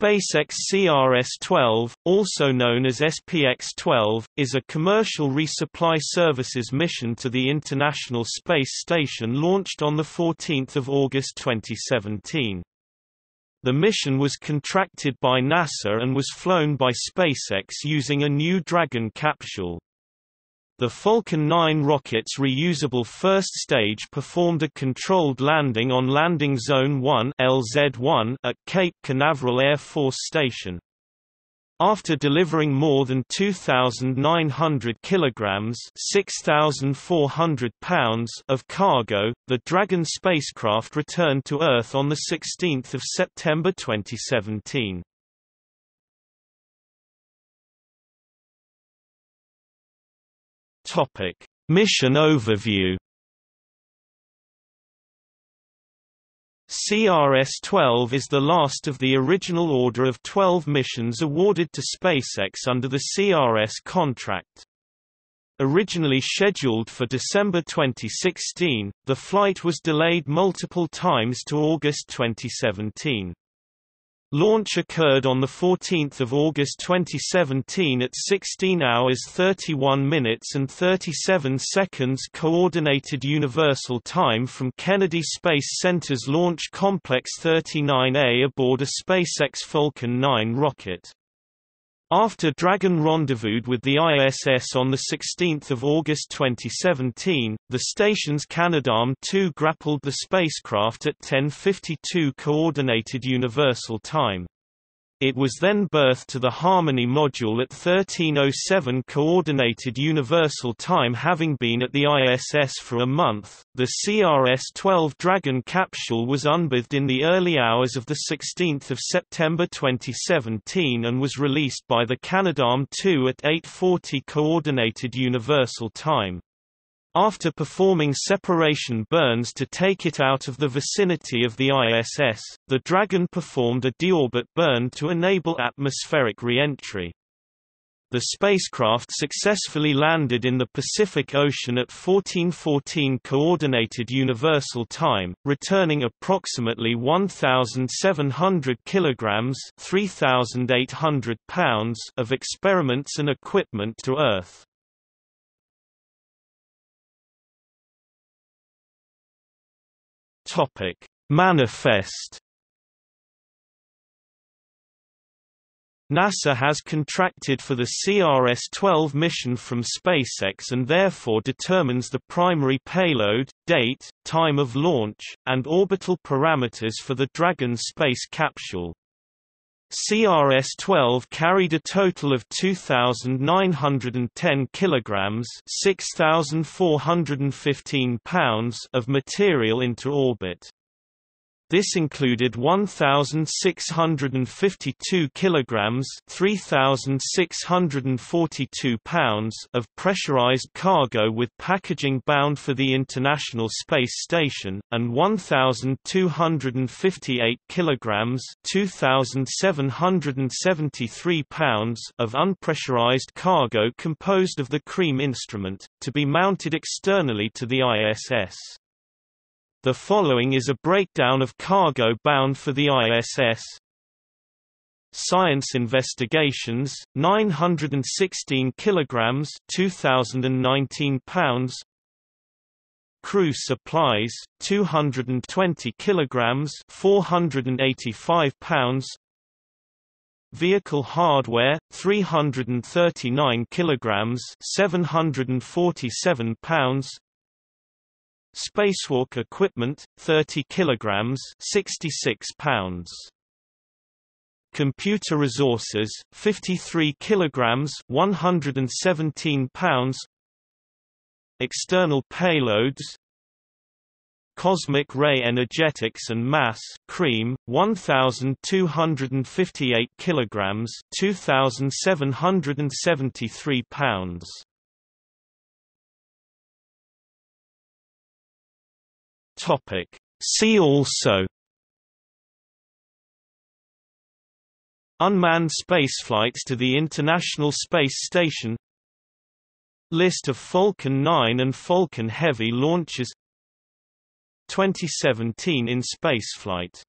SpaceX CRS-12, also known as SpX-12, is a commercial resupply services mission to the International Space Station launched on 14 August 2017. The mission was contracted by NASA and was flown by SpaceX using a new Dragon capsule. The Falcon 9 rocket's reusable first stage performed a controlled landing on Landing Zone 1 LZ-1 at Cape Canaveral Air Force Station. After delivering more than 2,900 kilograms (6,400 pounds) of cargo, the Dragon spacecraft returned to Earth on the 16th of September 2017. Topic: Mission overview. CRS-12 is the last of the original order of 12 missions awarded to SpaceX under the CRS contract. Originally scheduled for December 2016, the flight was delayed multiple times to August 2017. Launch occurred on 14 August 2017 at 16 hours 31 minutes and 37 seconds Coordinated Universal Time from Kennedy Space Center's Launch Complex 39A aboard a SpaceX Falcon 9 rocket. After Dragon rendezvoused with the ISS on 16 August 2017, the station's Canadarm2 grappled the spacecraft at 10.52 Coordinated Universal Time. It was then berthed to the Harmony module at 1307 Coordinated Universal Time having been at the ISS for a month. The CRS-12 Dragon capsule was unberthed in the early hours of 16 September 2017 and was released by the Canadarm2 at 8.40 Coordinated Universal Time. After performing separation burns to take it out of the vicinity of the ISS, the Dragon performed a deorbit burn to enable atmospheric re-entry. The spacecraft successfully landed in the Pacific Ocean at 1414 Coordinated Universal Time, returning approximately 1,700 kilograms (3,800 pounds) of experiments and equipment to Earth. Topic: Manifest NASA has contracted for the CRS-12 mission from SpaceX and therefore determines the primary payload, date, time of launch, and orbital parameters for the Dragon space capsule. CRS-12 carried a total of 2,910 kilograms (6,415 pounds) of material into orbit. This included 1652 kilograms, 3642 pounds of pressurized cargo with packaging bound for the International Space Station and 1258 kilograms, 2773 pounds of unpressurized cargo composed of the CREAM instrument to be mounted externally to the ISS. The following is a breakdown of cargo bound for the ISS. Science investigations 916 kilograms 2019 pounds. Crew supplies 220 kilograms 485 pounds. Vehicle hardware 339 kilograms 747 pounds Spacewalk equipment 30 kilograms 66 pounds. Computer resources 53 kilograms 117 pounds. External payloads. Cosmic ray energetics and mass CREAM 1258 kilograms 2773 pounds Topic. See also Unmanned spaceflights to the International Space Station List of Falcon 9 and Falcon Heavy launches 2017 in spaceflight